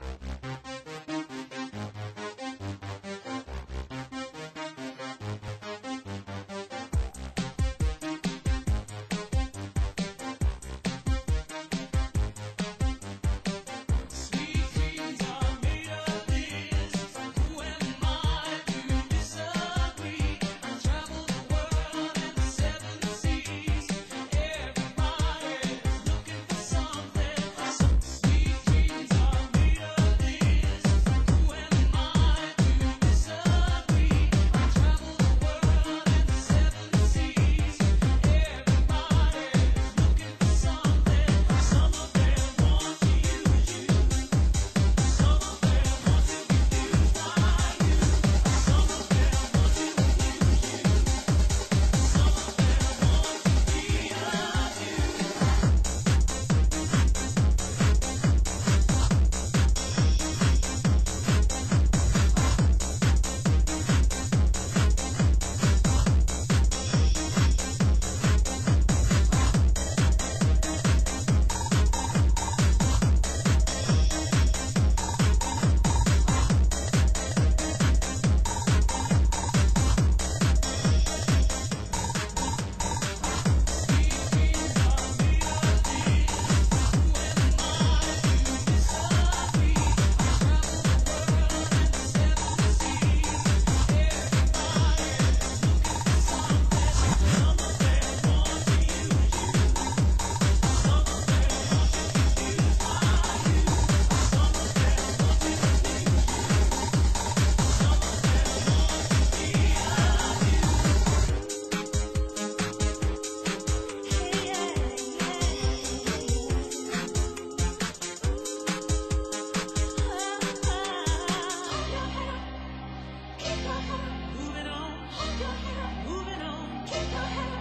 Bye. head.